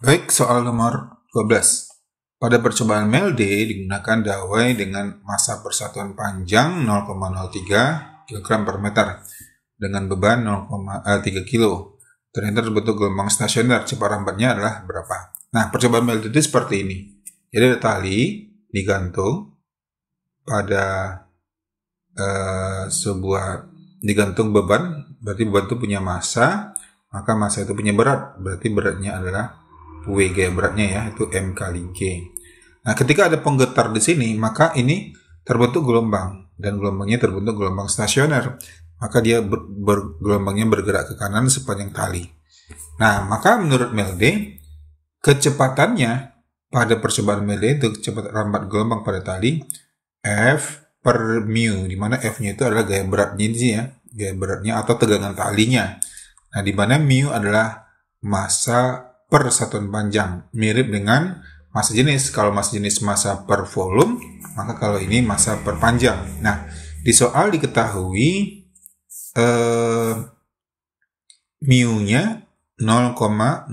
Baik, soal nomor 12. Pada percobaan MELD digunakan dawai dengan massa persatuan panjang 0,03 kg per meter dengan beban 0,3 eh, kg. Ternyata terbentuk gelombang stasioner, cepat rambatnya adalah berapa? Nah, percobaan MELD itu seperti ini. Jadi ada tali digantung pada uh, sebuah digantung beban, berarti beban itu punya massa, maka massa itu punya berat, berarti beratnya adalah W gaya beratnya ya itu M kali G. Nah ketika ada penggetar di sini maka ini terbentuk gelombang dan gelombangnya terbentuk gelombang stasioner maka dia ber, ber, gelombangnya bergerak ke kanan sepanjang tali. Nah maka menurut Melde kecepatannya pada percobaan Melde itu kecepatan rambat gelombang pada tali F per mu di mana F-nya itu adalah gaya beratnya ini ya gaya beratnya atau tegangan talinya. Nah di mana mu adalah massa per satuan panjang mirip dengan massa jenis. Kalau massa jenis massa per volume maka kalau ini massa per panjang. Nah di soal diketahui eh, mu-nya 0,03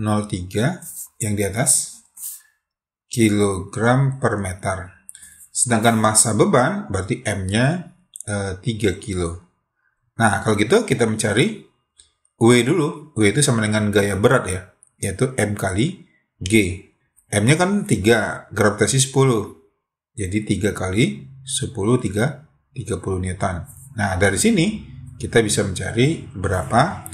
yang di atas kilogram per meter. Sedangkan massa beban berarti M-nya eh, 3 kilo. Nah kalau gitu kita mencari W dulu. W itu sama dengan gaya berat ya yaitu M kali G. M-nya kan 3, gravitasi 10. Jadi 3 kali 10, 3, 30 Newton. Nah, dari sini kita bisa mencari berapa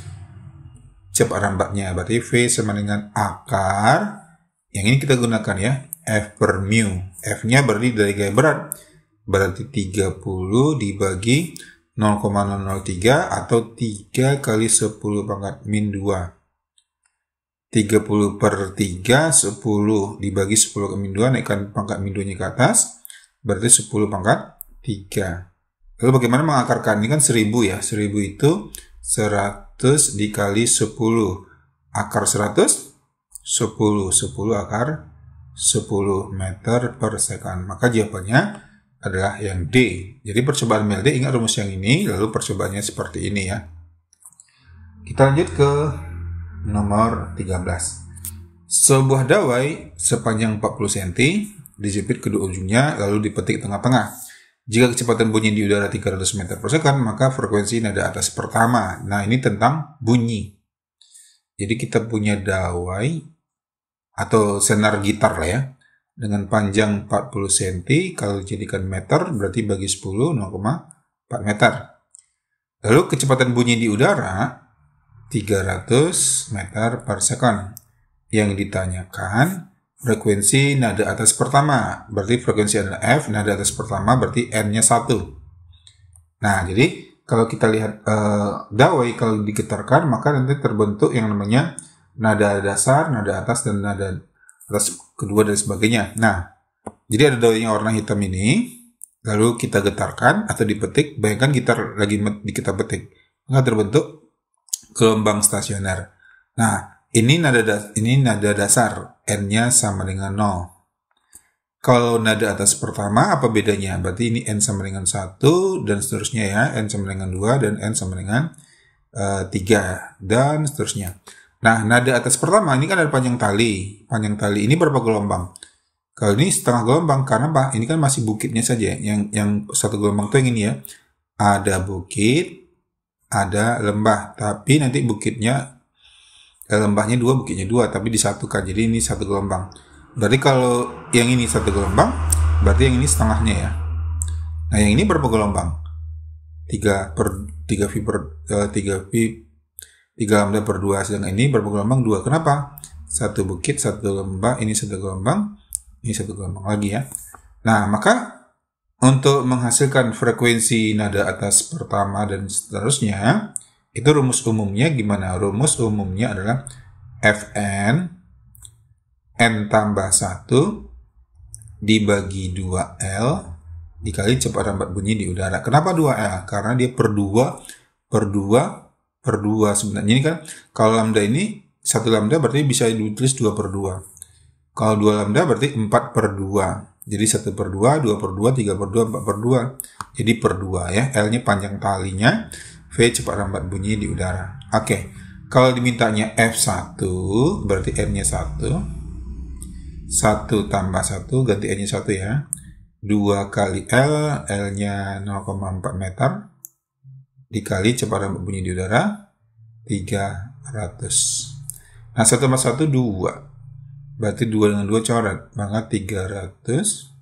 cepat rambatnya. Berarti V sama dengan akar. Yang ini kita gunakan ya, F per mu. F-nya berarti dari gaya berat. Berarti 30 dibagi 0,003 atau 3 kali 10 pangkat min 2. 30 per 3, 10 dibagi 10 ke min 2, naikkan pangkat min 2 nya ke atas, berarti 10 pangkat 3. Lalu bagaimana mengakarkan? Ini kan 1000 ya, 1000 itu 100 dikali 10. Akar 100, 10. 10 akar 10 meter per second. Maka jawabannya adalah yang D. Jadi percobaan MLD, ingat rumus yang ini, lalu percobaannya seperti ini ya. Kita lanjut ke nomor 13. Sebuah dawai sepanjang 40 cm dijepit kedua ujungnya lalu dipetik tengah-tengah. Jika kecepatan bunyi di udara 300 meter per second, maka frekuensi nada atas pertama. Nah, ini tentang bunyi. Jadi kita punya dawai atau senar gitar lah ya. Dengan panjang 40 cm, kalau dijadikan meter berarti bagi 10 0,4 meter. Lalu kecepatan bunyi di udara 300 meter per second. Yang ditanyakan frekuensi nada atas pertama. Berarti frekuensi adalah F, nada atas pertama berarti N-nya 1. Nah, jadi kalau kita lihat uh, dawai kalau digetarkan maka nanti terbentuk yang namanya nada dasar, nada atas dan nada atas kedua dan sebagainya. Nah, jadi ada dawai yang warna hitam ini lalu kita getarkan atau dipetik, bayangkan gitar lagi kita petik. Maka terbentuk gelombang stasioner. Nah, ini nada ini nada dasar, n-nya sama dengan 0. Kalau nada atas pertama apa bedanya? Berarti ini n sama dengan 1 dan seterusnya ya, n sama dengan 2 dan n sama dengan uh, eh, 3 dan seterusnya. Nah, nada atas pertama ini kan ada panjang tali. Panjang tali ini berapa gelombang? Kalau ini setengah gelombang karena apa? Ini kan masih bukitnya saja. Yang yang satu gelombang itu yang ini ya. Ada bukit, ada lembah, tapi nanti bukitnya eh, lembahnya dua, bukitnya dua, tapi disatukan. Jadi ini satu gelombang. Berarti kalau yang ini satu gelombang, berarti yang ini setengahnya ya. Nah yang ini berapa gelombang? 3 per 3 V per uh, 3 V 3 lambda per 2 sedangkan ini berapa gelombang? 2. Kenapa? Satu bukit, satu lembah, ini satu gelombang, ini satu gelombang lagi ya. Nah, maka untuk menghasilkan frekuensi nada atas pertama dan seterusnya, itu rumus umumnya gimana? Rumus umumnya adalah Fn n tambah 1 dibagi 2L dikali cepat rambat bunyi di udara. Kenapa 2L? Karena dia per 2 per 2 per 2 sebenarnya. Ini kan kalau lambda ini satu lambda berarti bisa ditulis 2 per 2. Kalau 2 lambda berarti 4 per 2. Jadi 1 per 2, 2 per 2, 3 per 2, 4 per 2. Jadi per 2 ya. L-nya panjang talinya. V cepat rambat bunyi di udara. Oke. Kalau dimintanya F1, berarti N-nya 1. 1 tambah 1, ganti N-nya 1 ya. 2 kali L, L-nya 0,4 meter. Dikali cepat bunyi di udara, 300. Nah, 1 tambah 1, 2. Berarti 2 dengan 2 coret. Maka 300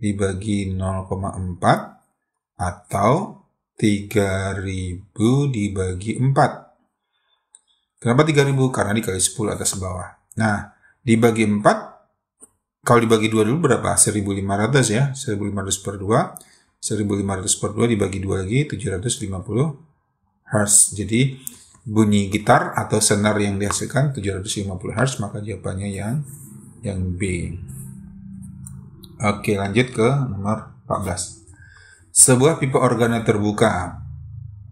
dibagi 0,4 atau 3000 dibagi 4. Kenapa 3000? Karena dikali 10 atas bawah. Nah, dibagi 4, kalau dibagi 2 dulu berapa? 1500 ya. 1500 per 2. 1500 per 2 dibagi 2 lagi, 750 Hz. Jadi, bunyi gitar atau senar yang dihasilkan 750 Hz, maka jawabannya yang yang B. Oke, lanjut ke nomor 14 sebuah pipa organa terbuka.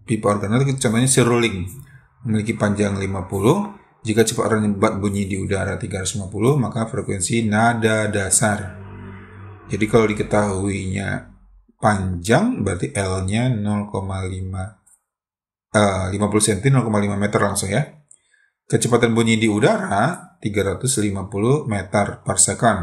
Pipa organa itu contohnya seruling, memiliki panjang 50. Jika cepat rembat bunyi di udara 350, maka frekuensi nada dasar. Jadi kalau diketahuinya panjang, berarti L-nya 0,5 uh, 50 cm 0,5 meter langsung ya. Kecepatan bunyi di udara 350 meter per second.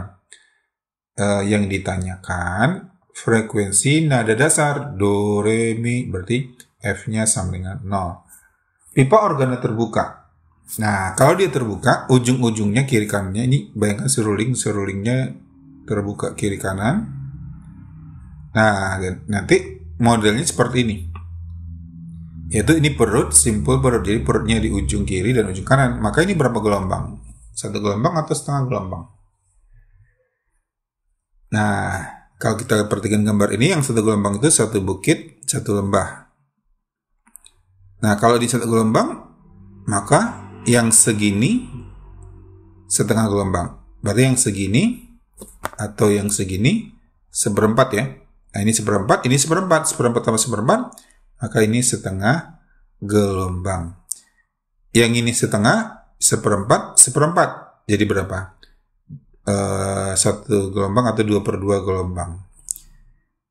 Uh, yang ditanyakan frekuensi nada dasar do re mi berarti F-nya sama dengan 0. Pipa organa terbuka. Nah, kalau dia terbuka, ujung-ujungnya kiri kanannya ini bayangkan seruling, serulingnya terbuka kiri kanan. Nah, nanti modelnya seperti ini. Yaitu ini perut, simpul perut. Jadi perutnya di ujung kiri dan ujung kanan. Maka ini berapa gelombang? Satu gelombang atau setengah gelombang? Nah, kalau kita perhatikan gambar ini, yang satu gelombang itu satu bukit, satu lembah. Nah, kalau di satu gelombang, maka yang segini setengah gelombang. Berarti yang segini atau yang segini seperempat ya. Nah, ini seperempat, ini seperempat, seperempat tambah seperempat, maka ini setengah gelombang. Yang ini setengah, seperempat, seperempat. Jadi berapa? uh, satu gelombang atau dua per dua gelombang.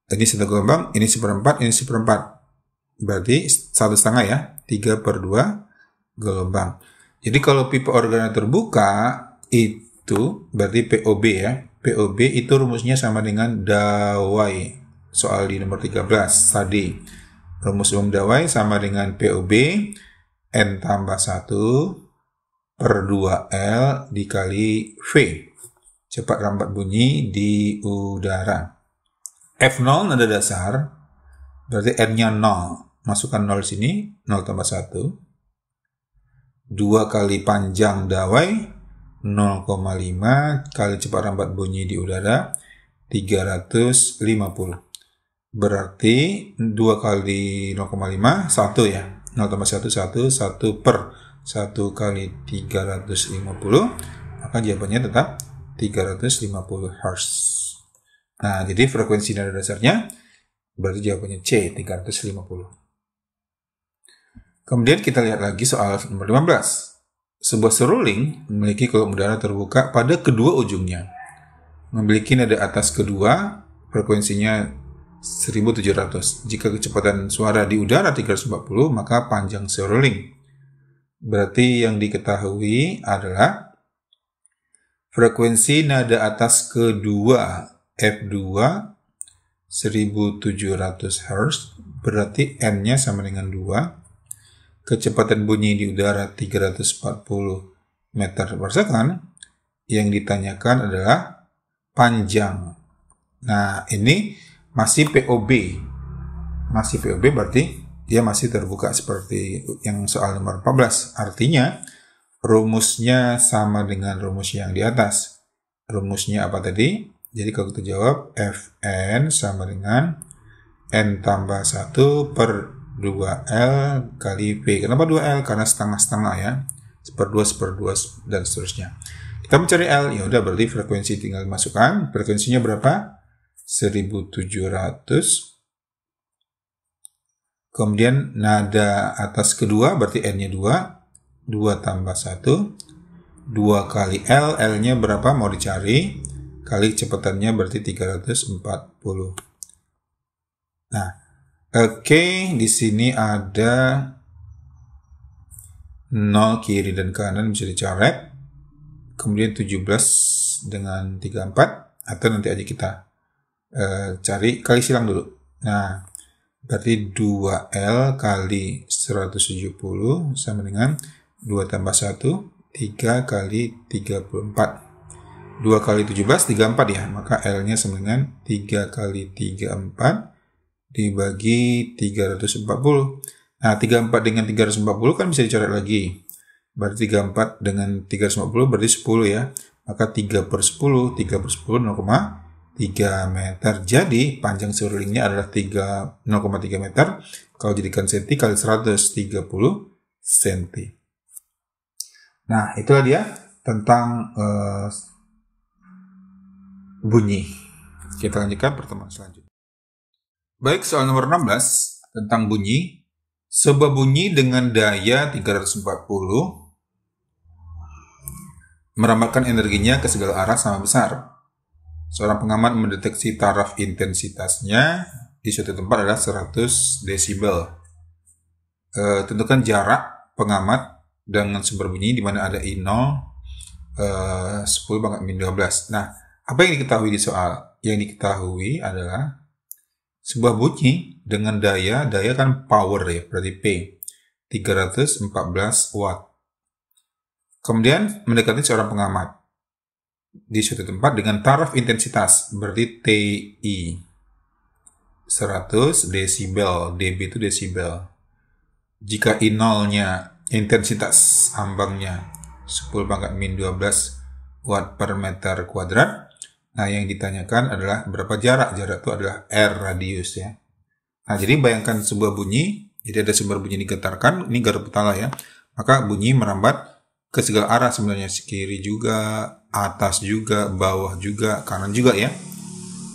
Ini satu gelombang, ini seperempat, ini seperempat. Berarti satu setengah ya, tiga per dua gelombang. Jadi kalau pipa organa terbuka itu berarti POB ya. POB itu rumusnya sama dengan dawai. Soal di nomor 13 tadi. Rumus umum dawai sama dengan POB N tambah 1 per 2L dikali V cepat rambat bunyi di udara. F0 nada dasar, berarti N-nya 0. Masukkan 0 sini, 0 tambah 1. 2 kali panjang dawai, 0,5 kali cepat rambat bunyi di udara, 350. Berarti 2 kali 0,5, 1 ya. 0 tambah 1, 1, 1 per 1 kali 350, maka jawabannya tetap 350 Hz. Nah, jadi frekuensi nada dasarnya berarti jawabannya C, 350. Kemudian kita lihat lagi soal nomor 15. Sebuah seruling memiliki kolom udara terbuka pada kedua ujungnya. Memiliki nada atas kedua, frekuensinya 1700. Jika kecepatan suara di udara 340, maka panjang seruling. Berarti yang diketahui adalah Frekuensi nada atas kedua F2 1700 Hz berarti N-nya sama dengan 2. Kecepatan bunyi di udara 340 meter per second. Yang ditanyakan adalah panjang. Nah, ini masih POB. Masih POB berarti dia masih terbuka seperti yang soal nomor 14. Artinya, rumusnya sama dengan rumus yang di atas. Rumusnya apa tadi? Jadi kalau kita jawab Fn sama dengan N tambah 1 per 2L kali V. Kenapa 2L? Karena setengah-setengah ya. Seperdua, seperdua, dan seterusnya. Kita mencari L, ya udah berarti frekuensi tinggal masukkan. Frekuensinya berapa? 1700. Kemudian nada atas kedua berarti N-nya 2 2 tambah 1 2 kali L L nya berapa mau dicari? Kali kecepatannya berarti 340 nah oke okay, di sini ada 0 kiri dan kanan bisa dicoret kemudian 17 dengan 34 atau nanti aja kita uh, cari kali silang dulu. Nah, berarti 2L kali 170 sama dengan 2 tambah 1, 3 kali 34. 2 kali 17, 34 ya. Maka L-nya sama dengan 3 kali 34 dibagi 340. Nah, 34 dengan 340 kan bisa dicoret lagi. Berarti 34 dengan 350 berarti 10 ya. Maka 3 per 10, 3 per 10, 0,3 meter. Jadi, panjang surlingnya adalah 3, 0,3 meter. Kalau jadikan senti kali 130 senti. Nah, itulah dia tentang uh, bunyi. Kita lanjutkan pertemuan selanjutnya. Baik, soal nomor 16 tentang bunyi. Sebuah bunyi dengan daya 340 merambatkan energinya ke segala arah sama besar. Seorang pengamat mendeteksi taraf intensitasnya di suatu tempat adalah 100 desibel. E, tentukan jarak pengamat dengan sumber bunyi di mana ada I0 e, 10 pangkat min 12. Nah, apa yang diketahui di soal? Yang diketahui adalah sebuah bunyi dengan daya, daya kan power ya, berarti P, 314 watt. Kemudian mendekati seorang pengamat di suatu tempat dengan taraf intensitas, berarti TI. 100 desibel, dB itu desibel. Jika I0-nya intensitas ambangnya 10 pangkat min 12 watt per meter kuadrat, Nah, yang ditanyakan adalah berapa jarak. Jarak itu adalah R radius ya. Nah, jadi bayangkan sebuah bunyi, jadi ada sumber bunyi digetarkan, ini garuk petala ya. Maka bunyi merambat ke segala arah sebenarnya, kiri juga, atas juga, bawah juga, kanan juga ya.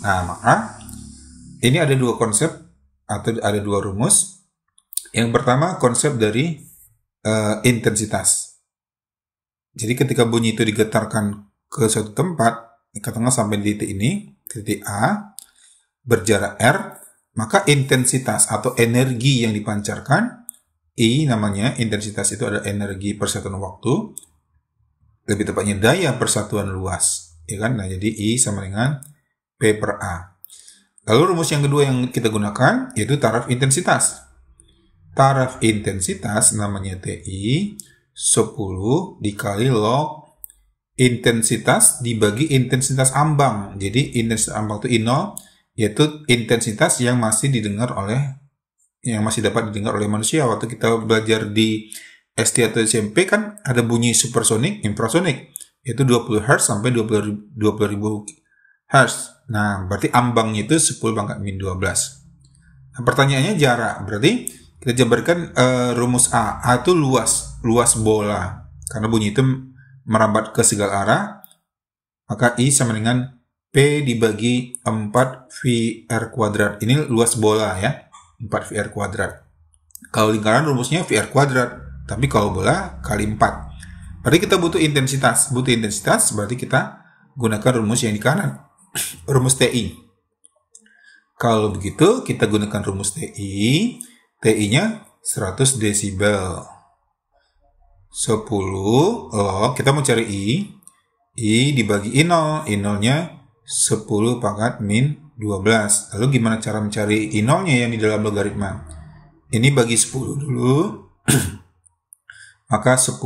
Nah, maka ini ada dua konsep atau ada dua rumus. Yang pertama konsep dari uh, intensitas. Jadi ketika bunyi itu digetarkan ke suatu tempat, katakanlah sampai di titik ini, titik A, berjarak R, maka intensitas atau energi yang dipancarkan, I namanya, intensitas itu adalah energi persatuan waktu, lebih tepatnya daya persatuan luas. Ya kan? Nah, jadi I sama dengan P per A. Lalu rumus yang kedua yang kita gunakan yaitu taraf intensitas. Taraf intensitas namanya TI 10 dikali log intensitas dibagi intensitas ambang. Jadi intensitas ambang itu I0 yaitu intensitas yang masih didengar oleh yang masih dapat didengar oleh manusia waktu kita belajar di SD atau SMP kan ada bunyi supersonik, infrasonik yaitu 20 Hz sampai 20 20 ribu Hz. Nah, berarti ambangnya itu 10 pangkat min 12. Nah, pertanyaannya jarak. Berarti kita jabarkan uh, rumus A. A itu luas, luas bola. Karena bunyi itu merambat ke segala arah, maka I sama dengan P dibagi 4 VR kuadrat. Ini luas bola ya, 4 VR kuadrat. Kalau lingkaran rumusnya VR kuadrat, tapi kalau bola kali 4. Berarti kita butuh intensitas. Butuh intensitas berarti kita gunakan rumus yang di kanan. rumus TI. Kalau begitu, kita gunakan rumus TI. TI-nya 100 desibel. 10 log kita mau cari I I dibagi I0 I0 nya 10 pangkat min 12 lalu gimana cara mencari I0 nya yang di dalam logaritma ini bagi 10 dulu maka 10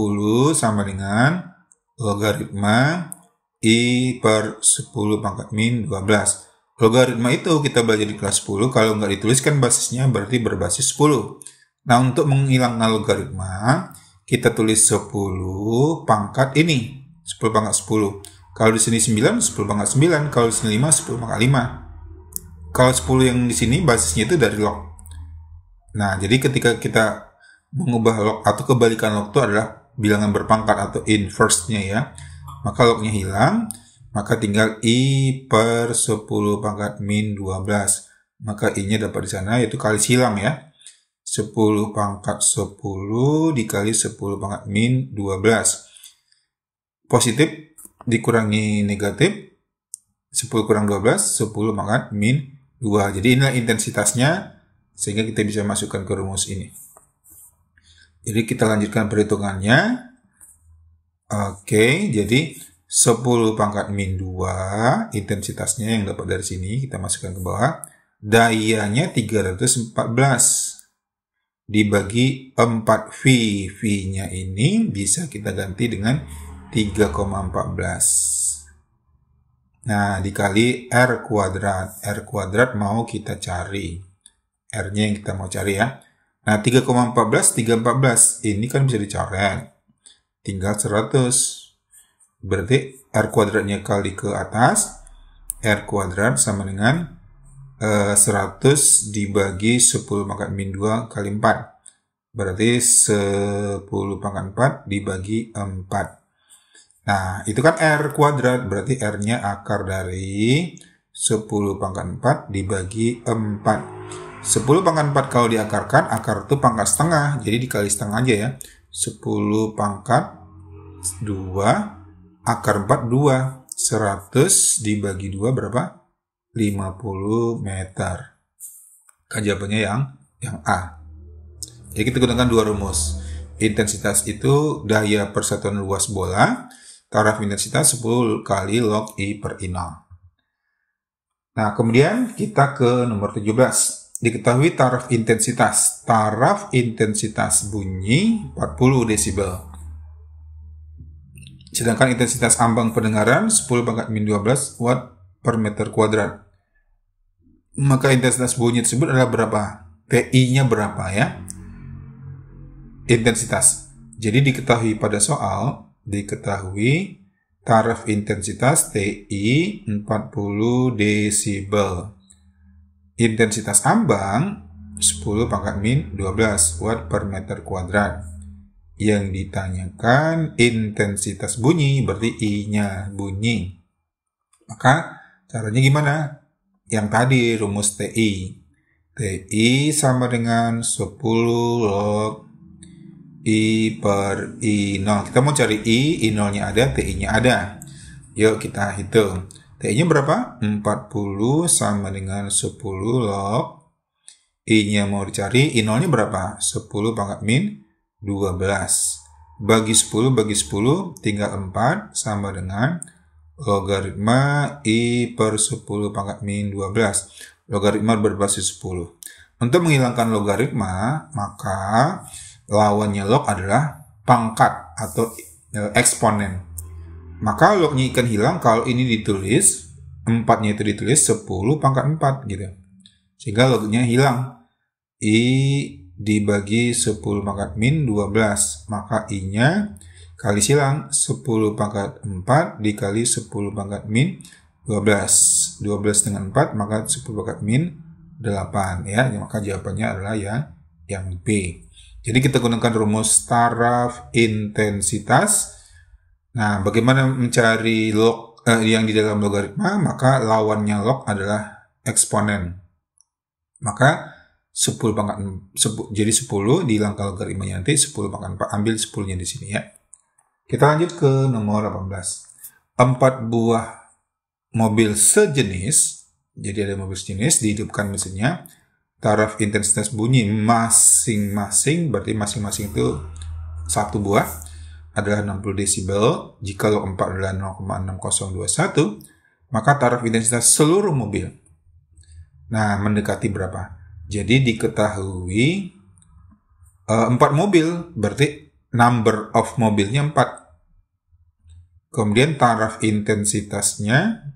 sama dengan logaritma I per 10 pangkat min 12 logaritma itu kita belajar di kelas 10 kalau nggak dituliskan basisnya berarti berbasis 10 nah untuk menghilangkan logaritma kita tulis 10 pangkat ini. 10 pangkat 10. Kalau di sini 9, 10 pangkat 9. Kalau di sini 5, 10 pangkat 5. Kalau 10 yang di sini basisnya itu dari log. Nah, jadi ketika kita mengubah log atau kebalikan log itu adalah bilangan berpangkat atau inverse-nya ya. Maka lognya hilang, maka tinggal i per 10 pangkat min 12. Maka i-nya dapat di sana yaitu kali silang ya. 10 pangkat 10 dikali 10 pangkat min 12. Positif dikurangi negatif, 10 kurang 12, 10 pangkat min 2. Jadi inilah intensitasnya, sehingga kita bisa masukkan ke rumus ini. Jadi kita lanjutkan perhitungannya. Oke, jadi 10 pangkat min 2 intensitasnya yang dapat dari sini kita masukkan ke bawah dayanya 314 dibagi 4 V V nya ini bisa kita ganti dengan 3,14 nah dikali R kuadrat. R kuadrat mau kita cari. R nya yang kita mau cari ya. Nah 3,14 314 ini kan bisa dicoret. Tinggal 100 Berarti R kuadratnya kali ke atas, R kuadrat sama dengan eh, 100 dibagi 10 pangkat min 2 kali 4. Berarti 10 pangkat 4 dibagi 4. Nah, itu kan R kuadrat, berarti R-nya akar dari 10 pangkat 4 dibagi 4. 10 pangkat 4 kalau diakarkan, akar itu pangkat setengah, jadi dikali setengah aja ya. 10 pangkat 2 akar 4 2. 100 dibagi 2 berapa? 50 meter. Kan jawabannya yang yang A. Jadi kita gunakan dua rumus. Intensitas itu daya persatuan luas bola. Taraf intensitas 10 kali log I per I0. Nah, kemudian kita ke nomor 17. Diketahui taraf intensitas. Taraf intensitas bunyi 40 desibel. Sedangkan intensitas ambang pendengaran 10 pangkat min 12 watt per meter kuadrat. Maka intensitas bunyi tersebut adalah berapa? TI-nya berapa ya? Intensitas. Jadi diketahui pada soal, diketahui taraf intensitas TI 40 desibel. Intensitas ambang 10 pangkat min 12 watt per meter kuadrat yang ditanyakan intensitas bunyi berarti I-nya bunyi. Maka caranya gimana? Yang tadi rumus TI. TI sama dengan 10 log I per I0. Kita mau cari I, I0-nya ada, TI-nya ada. Yuk kita hitung. TI-nya berapa? 40 sama dengan 10 log. I-nya mau dicari, I0-nya berapa? 10 pangkat min 12. Bagi 10 bagi 10 tinggal 4 sama dengan logaritma I per 10 pangkat min 12. Logaritma berbasis 10. Untuk menghilangkan logaritma, maka lawannya log adalah pangkat atau e, eksponen. Maka lognya ikan hilang kalau ini ditulis, 4-nya itu ditulis 10 pangkat 4 gitu. Sehingga lognya hilang. I dibagi 10 pangkat min 12. Maka I-nya kali silang 10 pangkat 4 dikali 10 pangkat min 12. 12 dengan 4 maka 10 pangkat min 8 ya. Maka jawabannya adalah yang yang B. Jadi kita gunakan rumus taraf intensitas. Nah, bagaimana mencari log eh, yang di dalam logaritma? Maka lawannya log adalah eksponen. Maka 10 pangkat 10, jadi 10 di langkah logaritmanya nanti 10 pangkat 4 ambil 10 nya di sini ya. Kita lanjut ke nomor 18. Empat buah mobil sejenis, jadi ada mobil sejenis dihidupkan mesinnya, taraf intensitas bunyi masing-masing, berarti masing-masing itu satu buah adalah 60 desibel. Jika lo 4 adalah 0,6021, maka taraf intensitas seluruh mobil. Nah, mendekati berapa? Jadi diketahui uh, empat mobil, berarti number of mobilnya empat. Kemudian taraf intensitasnya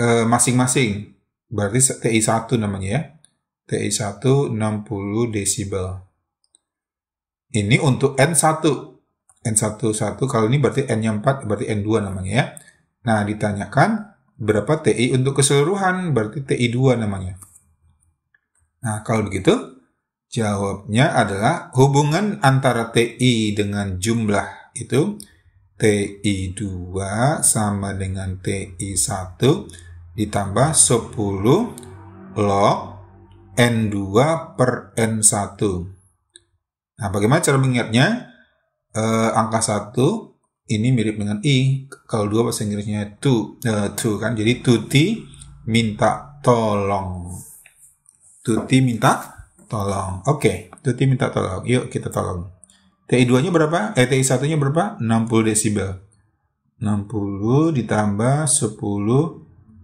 uh, masing-masing, berarti TI 1 namanya ya. TI 1 60 desibel. Ini untuk N1. N1 1 kalau ini berarti N-nya 4 berarti N2 namanya ya. Nah, ditanyakan berapa TI untuk keseluruhan berarti TI 2 namanya. Nah, kalau begitu, jawabnya adalah hubungan antara TI dengan jumlah itu TI 2 sama dengan TI 1 ditambah 10 log N2 per N1. Nah, bagaimana cara mengingatnya? Eh, angka 1 ini mirip dengan I. Kalau 2 bahasa Inggrisnya to, uh, to kan. Jadi tuti minta tolong. Tuti minta tolong. Oke, okay, Tuti minta tolong. Yuk kita tolong. TI 2-nya berapa? Eh, TI 1-nya berapa? 60 desibel. 60 ditambah 10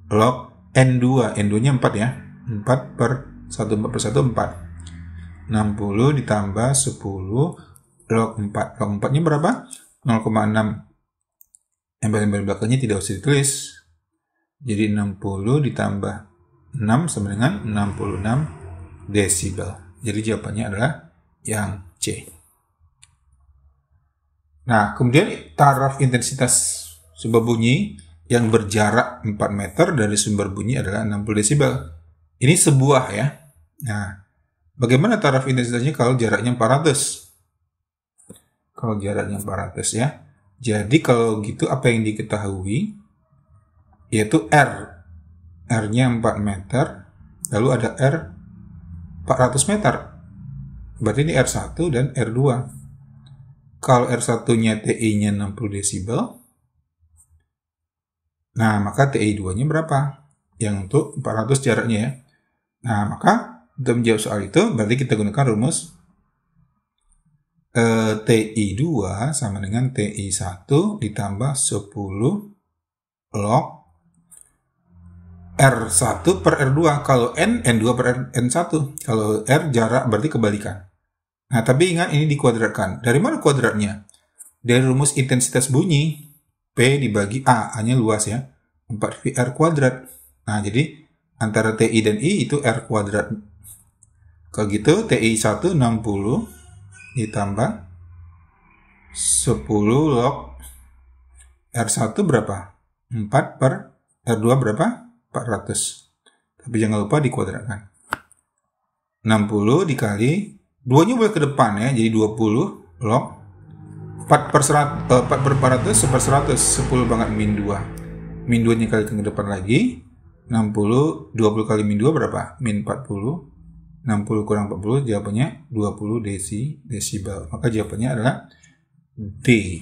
log N2. N2-nya 4 ya. 4 per 1, 4 per 1, 4. 60 ditambah 10 log 4. Log 4-nya berapa? 0,6. Embel-embel belakangnya tidak usah ditulis. Jadi 60 ditambah 6 sama dengan 66 desibel. Jadi jawabannya adalah yang C. Nah, kemudian taraf intensitas sebuah bunyi yang berjarak 4 meter dari sumber bunyi adalah 60 desibel. Ini sebuah ya. Nah, bagaimana taraf intensitasnya kalau jaraknya 400? Kalau jaraknya 400 ya. Jadi kalau gitu apa yang diketahui? Yaitu R. R-nya 4 meter, lalu ada R 400 meter. Berarti ini R1 dan R2. Kalau R1-nya TI-nya 60 desibel, nah maka TI2-nya berapa? Yang untuk 400 jaraknya ya. Nah, maka untuk menjawab soal itu, berarti kita gunakan rumus eh, TI2 sama dengan TI1 ditambah 10 log R1 per R2. Kalau N, N2 per N1. Kalau R jarak berarti kebalikan. Nah, tapi ingat ini dikuadratkan. Dari mana kuadratnya? Dari rumus intensitas bunyi. P dibagi A. A-nya luas ya. 4VR kuadrat. Nah, jadi antara TI dan I itu R kuadrat. Kalau gitu, TI 1 60 ditambah 10 log R1 berapa? 4 per R2 berapa? 400. Tapi jangan lupa dikuadratkan. 60 dikali Duanya boleh ke depan ya, jadi 20 log 4 per 100, uh, 4 per 400 per 100, 10 banget min 2. Min 2 nya kali ke depan lagi, 60, 20 kali min 2 berapa? Min 40. 60 kurang 40 jawabannya 20 desi, desibel. Maka jawabannya adalah D.